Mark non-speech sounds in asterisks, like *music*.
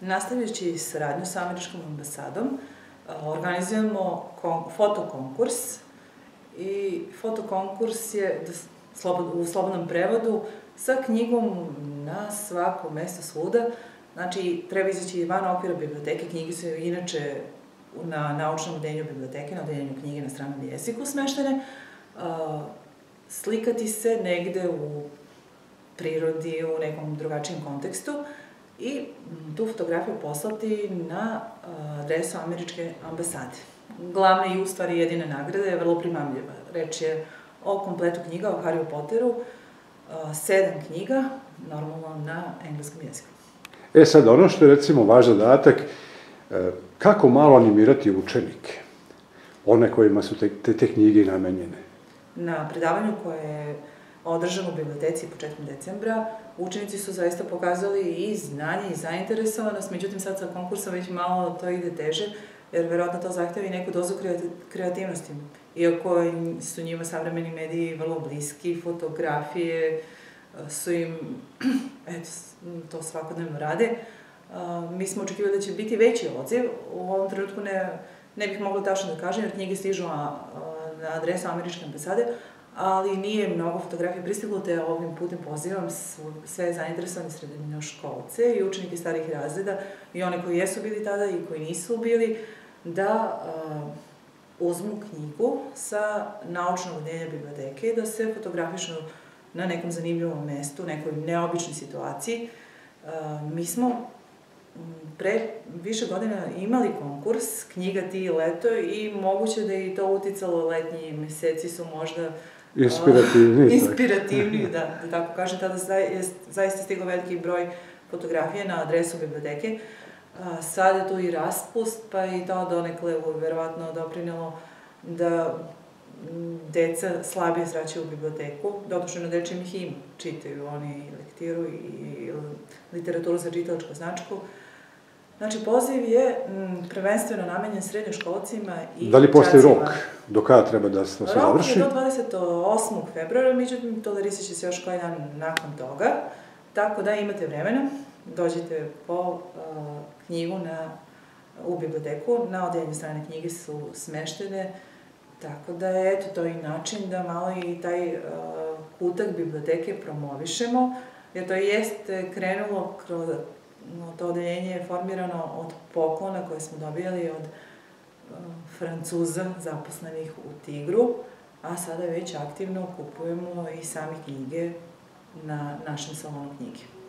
nastavljajući saradnju sa američkom ambasadom, organizujemo fotokonkurs i fotokonkurs je u slobodnom prevodu sa knjigom na svako mesto svuda. Znači, treba izaći van okvira biblioteke, knjige su inače na naučnom odeljenju biblioteke, na odeljenju knjige na stranom jeziku smeštene, slikati se negde u prirodi, u nekom drugačijem kontekstu i tu fotografiju poslati na adresu američke ambasade. Glavna i u stvari jedina nagrada je vrlo primamljiva. Reč je o kompletu knjiga o Harry Potteru, sedam knjiga, normalno na engleskom jeziku. E sad, ono što je recimo vaš zadatak, e, kako malo animirati učenike, one kojima su te, te, te knjige namenjene? Na predavanju koje je održano u biblioteci početkom decembra, učenici su zaista pokazali i znanje i zainteresovanost, međutim sad sa konkursom već malo to ide teže, jer verovatno to zahteva i neku dozu kreativnosti. Iako su njima savremeni mediji vrlo bliski, fotografije su im, *clears throat* eto, to svakodnevno rade, mi smo očekivali da će biti veći odziv. U ovom trenutku ne, ne bih mogla tačno da kažem, jer knjige stižu na, na adresu američke ambasade, ali nije mnogo fotografija pristiglo, te ovim putem pozivam sve zainteresovane srednjoškolce i učenike starih razreda i one koji jesu bili tada i koji nisu bili, da uh, uzmu knjigu sa naučnog odeljenja biblioteke i da se fotografišu na nekom zanimljivom mestu, nekoj neobičnoj situaciji. Uh, mi smo pre više godina imali konkurs Knjiga ti leto i moguće da je i to uticalo letnji meseci su možda Inspirativni. Uh, inspirativni, da, da tako kažem. Tada je zaista stigao veliki broj fotografije na adresu biblioteke. A, sad je tu i raspust, pa i to donekle verovatno doprinelo da deca slabije zraćaju u biblioteku, doduše na dečjem ih im čitaju, oni lektiru i literaturu za čitalačku značku, Znači, poziv je m, prvenstveno namenjen srednjoškolcima i Da li postoji rok? Do kada treba da se se završi? Rok je do 28. februara, međutim, tolerisat će se još koji dan nakon toga. Tako da imate vremena, dođite po uh, knjigu na, u biblioteku, na odeljenju strane knjige su smeštene, tako da je eto to i način da malo i taj uh, kutak biblioteke promovišemo, jer to jeste krenulo kroz to odeljenje je formirano od poklona koje smo dobijali od uh, Francuza zaposlenih u Tigru, a sada već aktivno kupujemo i sami knjige na našem salonu knjige.